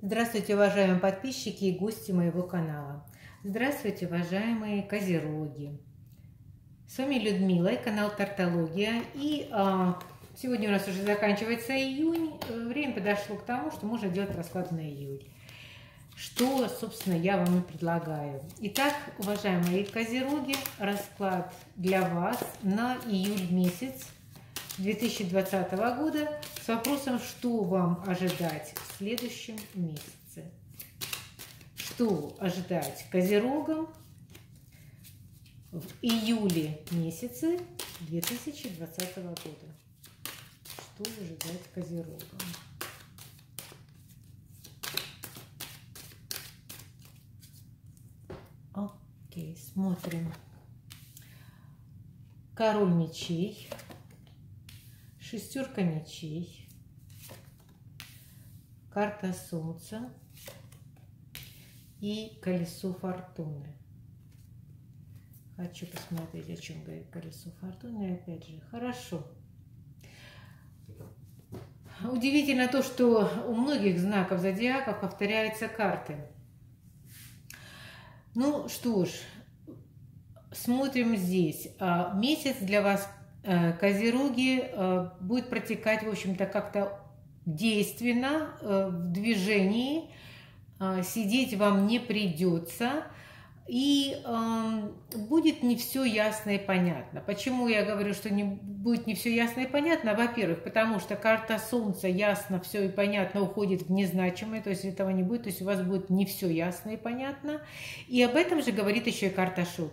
Здравствуйте, уважаемые подписчики и гости моего канала. Здравствуйте, уважаемые козероги. С вами Людмила и канал Тартология. И а, сегодня у нас уже заканчивается июнь. Время подошло к тому, что можно делать расклад на июль. Что, собственно, я вам и предлагаю. Итак, уважаемые козероги, расклад для вас на июль месяц 2020 года с вопросом, что вам ожидать в следующем месяце. Что ожидать козерогам в июле месяце 2020 года. Что ожидать козерогам. Окей, смотрим. Король мечей шестерка мечей, карта солнца и колесо фортуны. Хочу посмотреть, о чем говорит колесо фортуны. Опять же, хорошо. Удивительно то, что у многих знаков зодиака повторяются карты. Ну что ж, смотрим здесь. А, месяц для вас Козероги э, будет протекать, в общем-то, как-то действенно, э, в движении. Сидеть вам не придется. И э, будет не все ясно и понятно. Почему я говорю, что не будет не все ясно и понятно? Во-первых, потому что карта Солнца ясно, все и понятно уходит в незначимое, то есть этого не будет, то есть у вас будет не все ясно и понятно. И об этом же говорит еще и карта Шут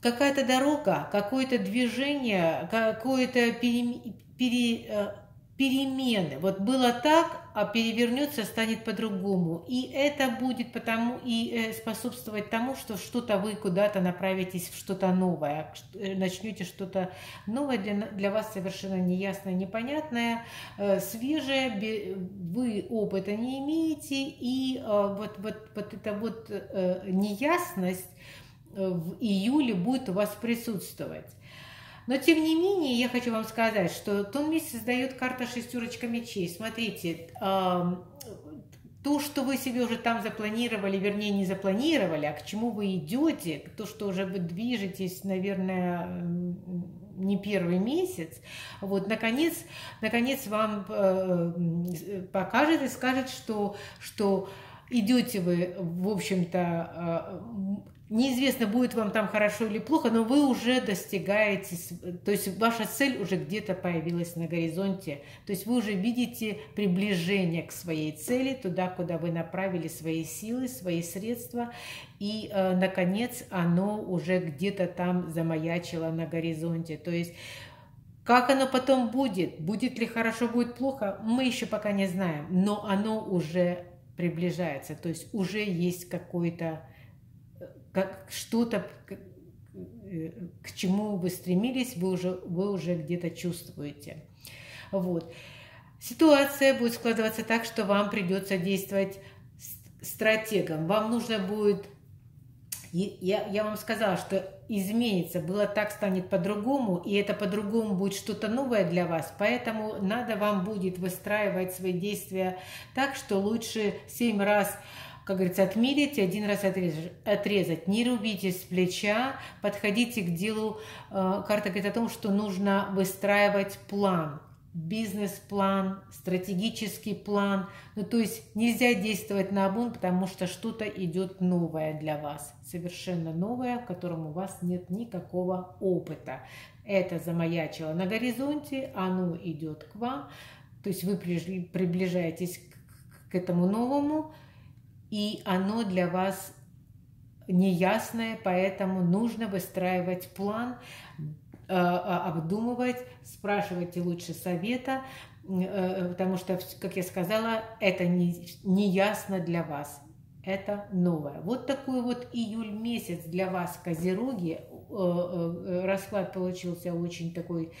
какая-то дорога, какое-то движение, какое-то пере, пере, э, перемены. Вот было так, а перевернется, станет по-другому. И это будет потому и э, способствовать тому, что что-то вы куда-то направитесь в что-то новое, э, начнете что-то новое для, для вас совершенно неясное, непонятное, свежее, вы опыта не имеете, и вот, вот, вот эта вот неясность в июле будет у вас присутствовать. Но тем не менее, я хочу вам сказать, что тон месяц дает карта шестерочка мечей. Смотрите, то, что вы себе уже там запланировали, вернее, не запланировали, а к чему вы идете, то, что уже вы движетесь, наверное, не первый месяц, вот, наконец, наконец вам э, покажет и скажет, что, что идете вы, в общем-то, э, Неизвестно, будет вам там хорошо или плохо, но вы уже достигаете, то есть ваша цель уже где-то появилась на горизонте, то есть вы уже видите приближение к своей цели, туда, куда вы направили свои силы, свои средства, и, э, наконец, оно уже где-то там замаячило на горизонте. То есть как оно потом будет, будет ли хорошо, будет плохо, мы еще пока не знаем, но оно уже приближается, то есть уже есть какой-то как что-то, к, чему вы стремились, вы уже, вы уже где-то чувствуете. Вот. Ситуация будет складываться так, что вам придется действовать стратегом. Вам нужно будет... Я, я вам сказала, что изменится, было так, станет по-другому, и это по-другому будет что-то новое для вас, поэтому надо вам будет выстраивать свои действия так, что лучше семь раз как говорится, отмерить, один раз отрезать. Не рубите с плеча, подходите к делу. Э, карта говорит о том, что нужно выстраивать план, бизнес-план, стратегический план. Ну, то есть нельзя действовать на обум, потому что что-то идет новое для вас, совершенно новое, в котором у вас нет никакого опыта. Это замаячило на горизонте, оно идет к вам, то есть вы приближаетесь к этому новому, и оно для вас неясное, поэтому нужно выстраивать план, э, обдумывать, спрашивайте лучше совета, э, потому что, как я сказала, это не, не для вас. Это новое. Вот такой вот июль месяц для вас, Козероги. Э, расклад получился очень такой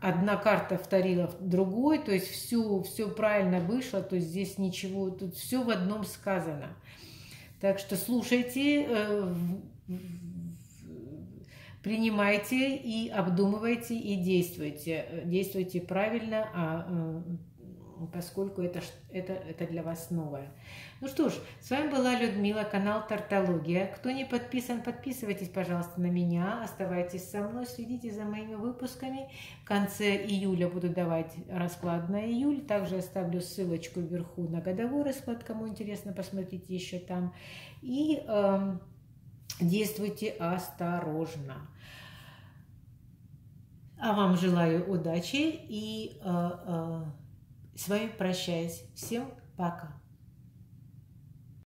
одна карта вторила другой, то есть все, все правильно вышло, то есть здесь ничего, тут все в одном сказано. Так что слушайте, э, принимайте и обдумывайте и действуйте. Действуйте правильно, а поскольку это, это, это для вас новое. Ну что ж, с вами была Людмила, канал Тартология. Кто не подписан, подписывайтесь, пожалуйста, на меня, оставайтесь со мной, следите за моими выпусками. В конце июля буду давать расклад на июль. Также оставлю ссылочку вверху на годовой расклад, кому интересно, посмотрите еще там. И э, действуйте осторожно. А вам желаю удачи и э, э, с вами прощаюсь. Всем пока.